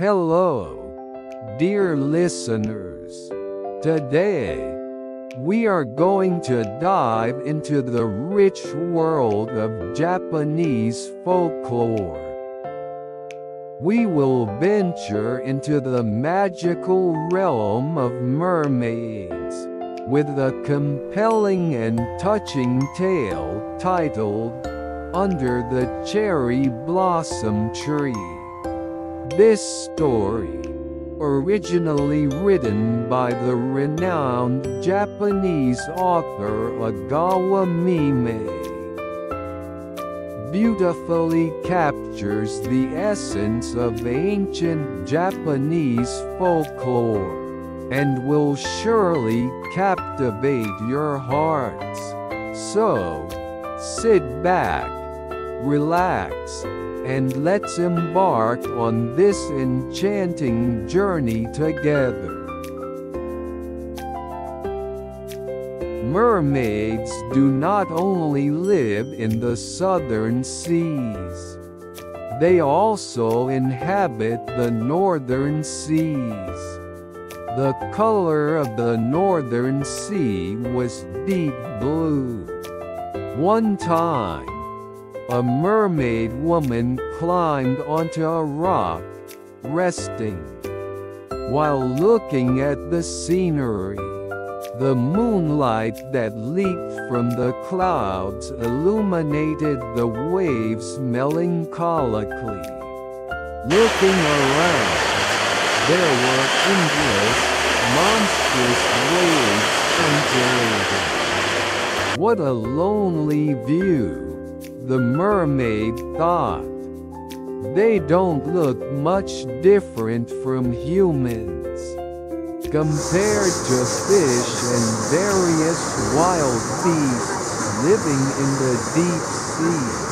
Hello, dear listeners. Today, we are going to dive into the rich world of Japanese folklore. We will venture into the magical realm of mermaids, with a compelling and touching tale titled Under the Cherry Blossom Tree. This story, originally written by the renowned Japanese author Ogawa Mimei, beautifully captures the essence of ancient Japanese folklore and will surely captivate your hearts. So, sit back, relax, and let's embark on this enchanting journey together. Mermaids do not only live in the southern seas. They also inhabit the northern seas. The color of the northern sea was deep blue. One time, a mermaid woman climbed onto a rock, resting. While looking at the scenery, the moonlight that leaked from the clouds illuminated the waves melancholically. Looking around, there were endless, monstrous waves undulating. What a lonely view! The mermaid thought. They don't look much different from humans. Compared to fish and various wild beasts living in the deep sea.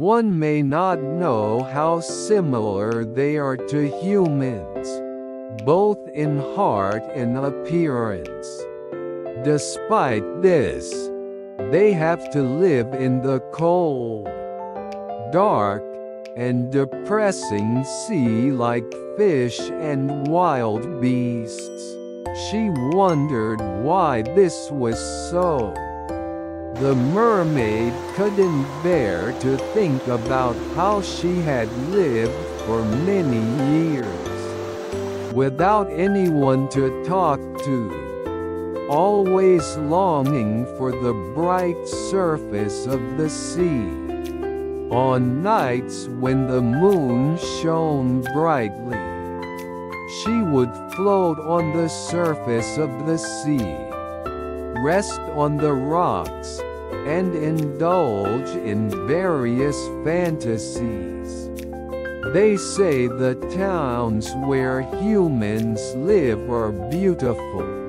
One may not know how similar they are to humans, both in heart and appearance. Despite this, they have to live in the cold, dark, and depressing sea like fish and wild beasts. She wondered why this was so. The mermaid couldn't bear to think about how she had lived for many years without anyone to talk to always longing for the bright surface of the sea. On nights when the moon shone brightly, she would float on the surface of the sea, rest on the rocks, and indulge in various fantasies. They say the towns where humans live are beautiful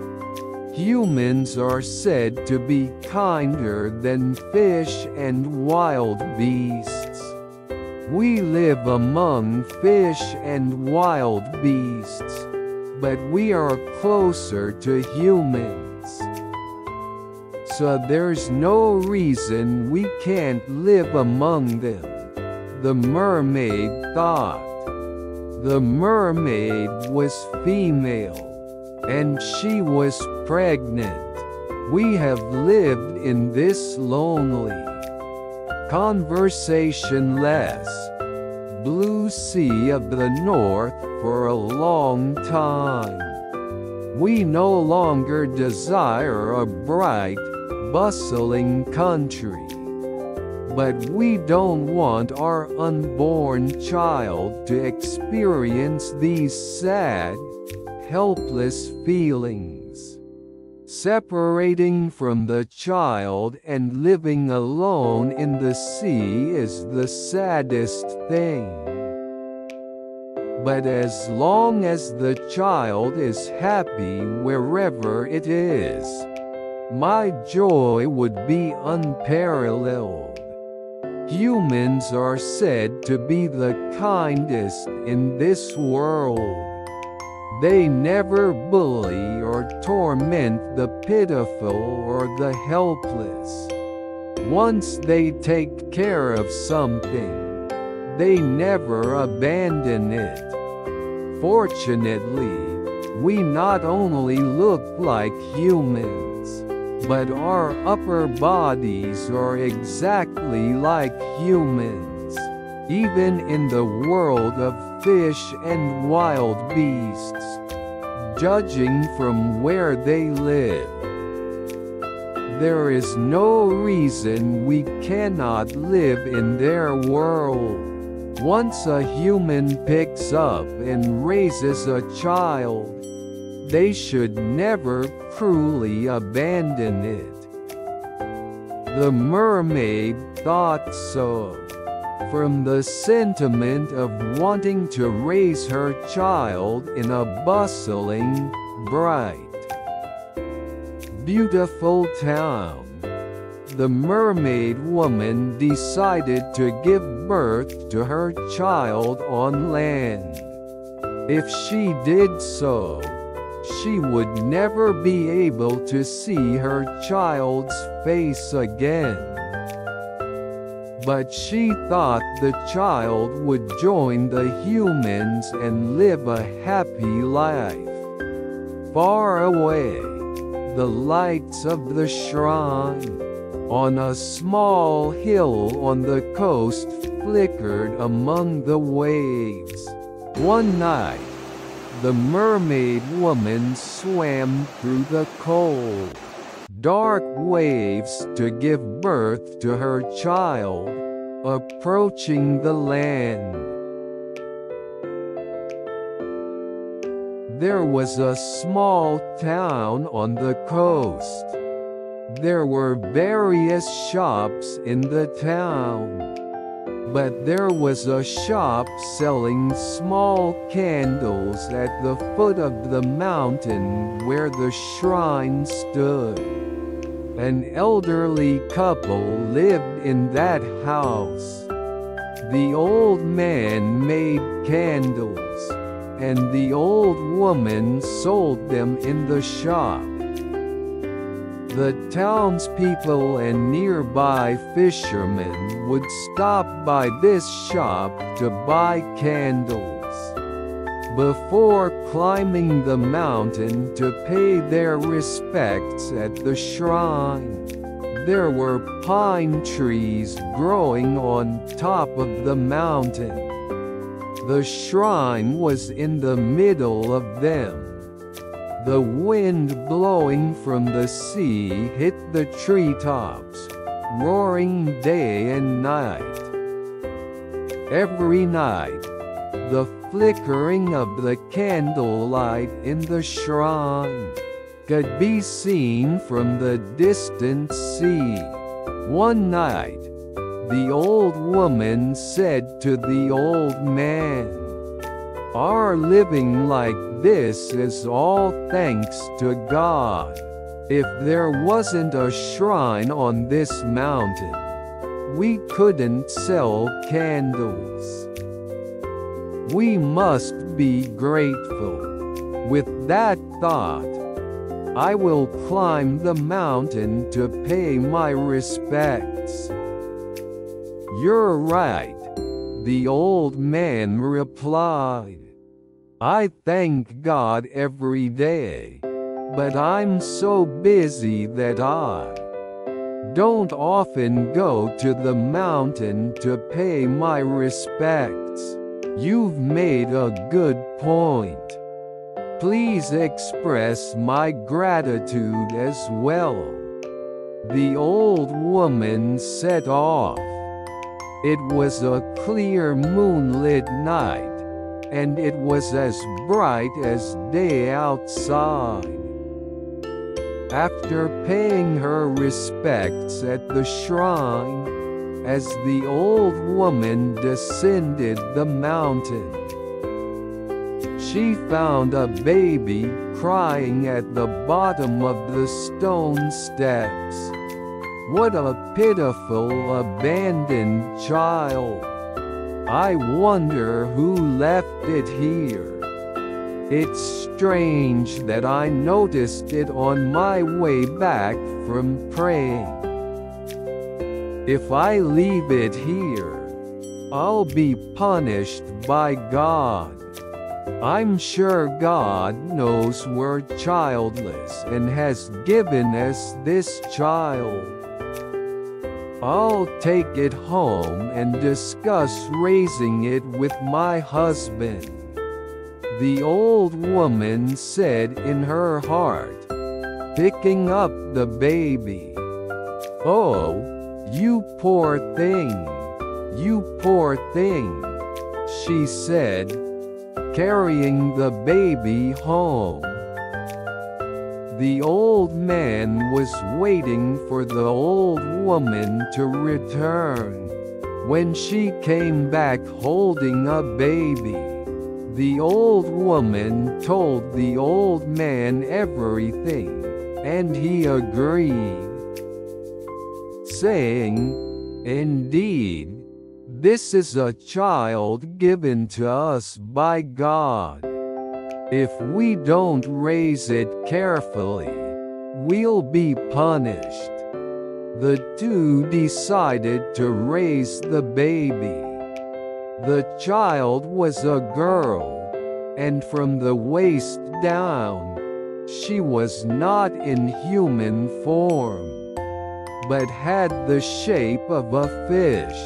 Humans are said to be kinder than fish and wild beasts. We live among fish and wild beasts, but we are closer to humans. So there's no reason we can't live among them, the mermaid thought. The mermaid was female and she was pregnant. We have lived in this lonely, conversationless, blue sea of the north for a long time. We no longer desire a bright, bustling country. But we don't want our unborn child to experience these sad, helpless feelings. Separating from the child and living alone in the sea is the saddest thing. But as long as the child is happy wherever it is, my joy would be unparalleled. Humans are said to be the kindest in this world. They never bully or torment the pitiful or the helpless. Once they take care of something, they never abandon it. Fortunately, we not only look like humans, but our upper bodies are exactly like humans, even in the world of fish and wild beasts, judging from where they live. There is no reason we cannot live in their world. Once a human picks up and raises a child, they should never cruelly abandon it. The mermaid thought so. From the sentiment of wanting to raise her child in a bustling, bright, beautiful town. The mermaid woman decided to give birth to her child on land. If she did so, she would never be able to see her child's face again. But she thought the child would join the humans and live a happy life. Far away, the lights of the shrine on a small hill on the coast flickered among the waves. One night, the mermaid woman swam through the cold, dark waves to give birth to her child, approaching the land. There was a small town on the coast. There were various shops in the town. But there was a shop selling small candles at the foot of the mountain where the shrine stood. An elderly couple lived in that house. The old man made candles and the old woman sold them in the shop. The townspeople and nearby fishermen would stop by this shop to buy candles. Before climbing the mountain to pay their respects at the shrine, there were pine trees growing on top of the mountain. The shrine was in the middle of them. The wind blowing from the sea hit the treetops, roaring day and night. Every night, the flickering of the candlelight in the shrine could be seen from the distant sea. One night, the old woman said to the old man, Our living like this is all thanks to God. If there wasn't a shrine on this mountain, we couldn't sell candles. We must be grateful. With that thought, I will climb the mountain to pay my respects. You're right, the old man replied. I thank God every day, but I'm so busy that I don't often go to the mountain to pay my respects. You've made a good point. Please express my gratitude as well. The old woman set off. It was a clear moonlit night, and it was as bright as day outside. After paying her respects at the shrine, as the old woman descended the mountain, she found a baby crying at the bottom of the stone steps. What a pitiful abandoned child. I wonder who left it here. It's strange that I noticed it on my way back from praying. If I leave it here, I'll be punished by God. I'm sure God knows we're childless and has given us this child. I'll take it home and discuss raising it with my husband. The old woman said in her heart, picking up the baby. Oh, you poor thing. You poor thing. She said, carrying the baby home. The old man was waiting for the old woman to return. When she came back holding a baby, the old woman told the old man everything, and he agreed, saying, Indeed, this is a child given to us by God. If we don't raise it carefully, we'll be punished. The two decided to raise the baby. The child was a girl, and from the waist down, she was not in human form, but had the shape of a fish.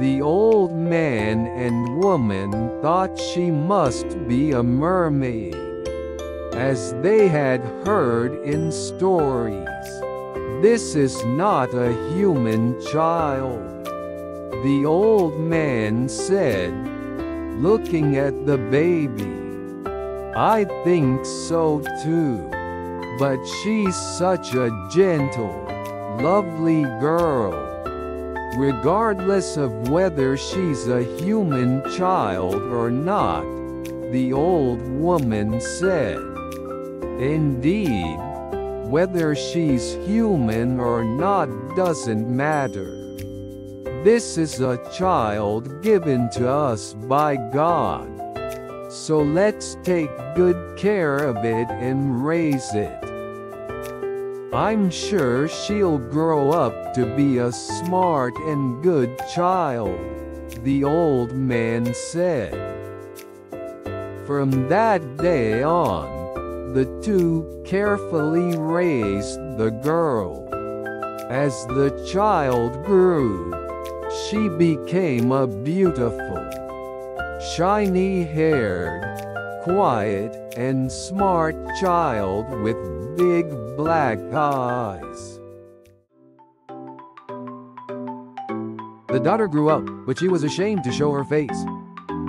The old man and woman thought she must be a mermaid, as they had heard in stories. This is not a human child. The old man said, looking at the baby. I think so too. But she's such a gentle, lovely girl regardless of whether she's a human child or not, the old woman said. Indeed, whether she's human or not doesn't matter. This is a child given to us by God. So let's take good care of it and raise it. I'm sure she'll grow up to be a smart and good child, the old man said. From that day on, the two carefully raised the girl. As the child grew, she became a beautiful, shiny-haired, quiet, and smart child with big black eyes. The daughter grew up, but she was ashamed to show her face.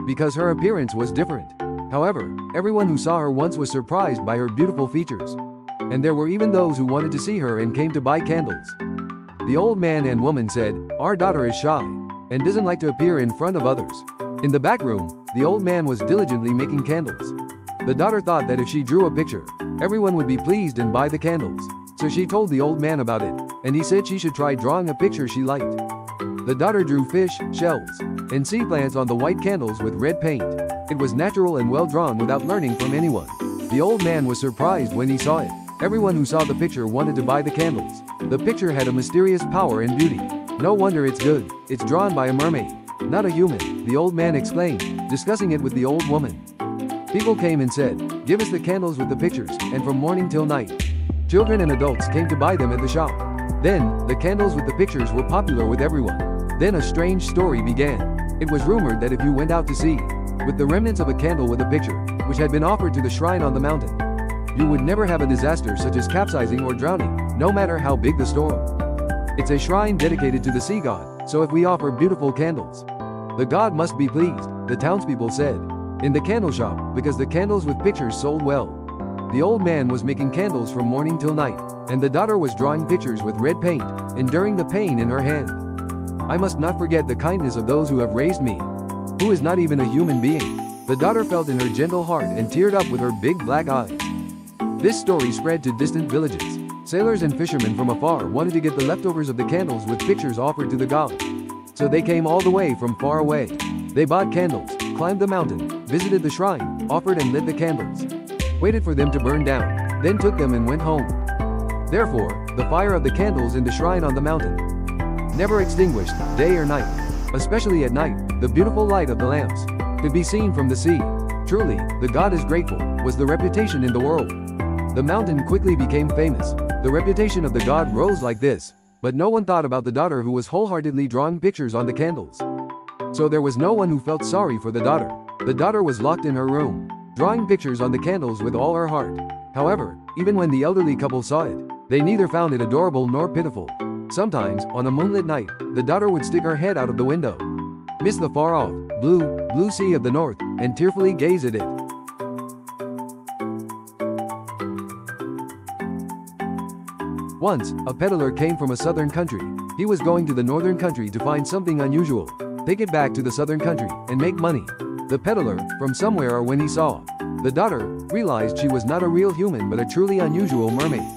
Because her appearance was different. However, everyone who saw her once was surprised by her beautiful features. And there were even those who wanted to see her and came to buy candles. The old man and woman said, Our daughter is shy and doesn't like to appear in front of others. In the back room, the old man was diligently making candles. The daughter thought that if she drew a picture, everyone would be pleased and buy the candles. So she told the old man about it, and he said she should try drawing a picture she liked. The daughter drew fish, shells, and sea plants on the white candles with red paint. It was natural and well drawn without learning from anyone. The old man was surprised when he saw it. Everyone who saw the picture wanted to buy the candles. The picture had a mysterious power and beauty. No wonder it's good. It's drawn by a mermaid, not a human, the old man explained, discussing it with the old woman. People came and said, Give us the candles with the pictures, and from morning till night. Children and adults came to buy them at the shop. Then, the candles with the pictures were popular with everyone. Then a strange story began. It was rumored that if you went out to sea, with the remnants of a candle with a picture, which had been offered to the shrine on the mountain, you would never have a disaster such as capsizing or drowning, no matter how big the storm. It's a shrine dedicated to the sea god, so if we offer beautiful candles, the god must be pleased, the townspeople said in the candle shop because the candles with pictures sold well. The old man was making candles from morning till night, and the daughter was drawing pictures with red paint, enduring the pain in her hand. I must not forget the kindness of those who have raised me, who is not even a human being. The daughter felt in her gentle heart and teared up with her big black eyes. This story spread to distant villages. Sailors and fishermen from afar wanted to get the leftovers of the candles with pictures offered to the god. So they came all the way from far away. They bought candles, climbed the mountain, visited the shrine, offered and lit the candles, waited for them to burn down, then took them and went home. Therefore, the fire of the candles in the shrine on the mountain never extinguished, day or night. especially at night, the beautiful light of the lamps could be seen from the sea. Truly, the god is grateful, was the reputation in the world. The mountain quickly became famous. The reputation of the god rose like this. But no one thought about the daughter who was wholeheartedly drawing pictures on the candles. So there was no one who felt sorry for the daughter. The daughter was locked in her room, drawing pictures on the candles with all her heart. However, even when the elderly couple saw it, they neither found it adorable nor pitiful. Sometimes, on a moonlit night, the daughter would stick her head out of the window, miss the far-off, blue, blue sea of the north, and tearfully gaze at it. Once, a peddler came from a southern country. He was going to the northern country to find something unusual, take it back to the southern country, and make money. The peddler, from somewhere or when he saw the daughter, realized she was not a real human but a truly unusual mermaid.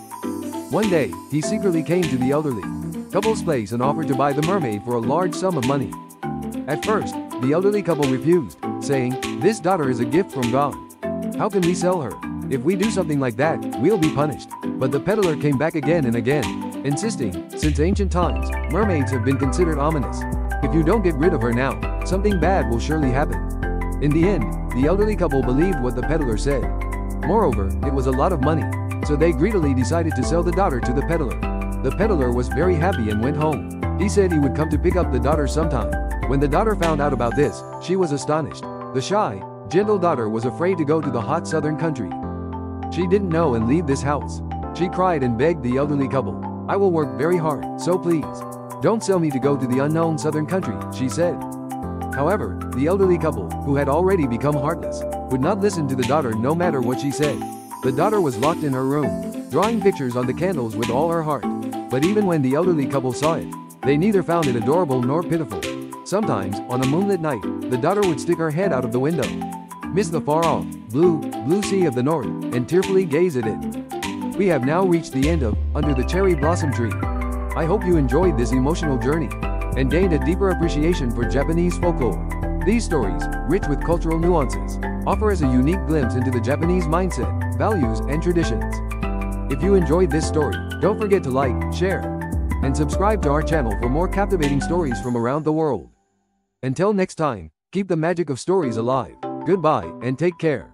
One day, he secretly came to the elderly couple's place and offered to buy the mermaid for a large sum of money. At first, the elderly couple refused, saying, This daughter is a gift from God. How can we sell her? If we do something like that, we'll be punished. But the peddler came back again and again, insisting, since ancient times, mermaids have been considered ominous. If you don't get rid of her now, something bad will surely happen. In the end, the elderly couple believed what the peddler said. Moreover, it was a lot of money, so they greedily decided to sell the daughter to the peddler. The peddler was very happy and went home. He said he would come to pick up the daughter sometime. When the daughter found out about this, she was astonished. The shy, gentle daughter was afraid to go to the hot southern country. She didn't know and leave this house. She cried and begged the elderly couple, I will work very hard, so please. Don't sell me to go to the unknown southern country, she said. However, the elderly couple, who had already become heartless, would not listen to the daughter no matter what she said. The daughter was locked in her room, drawing pictures on the candles with all her heart. But even when the elderly couple saw it, they neither found it adorable nor pitiful. Sometimes, on a moonlit night, the daughter would stick her head out of the window, miss the far-off, blue, blue sea of the north, and tearfully gaze at it. We have now reached the end of Under the Cherry Blossom Tree. I hope you enjoyed this emotional journey and gained a deeper appreciation for Japanese folklore. These stories, rich with cultural nuances, offer us a unique glimpse into the Japanese mindset, values, and traditions. If you enjoyed this story, don't forget to like, share, and subscribe to our channel for more captivating stories from around the world. Until next time, keep the magic of stories alive. Goodbye and take care.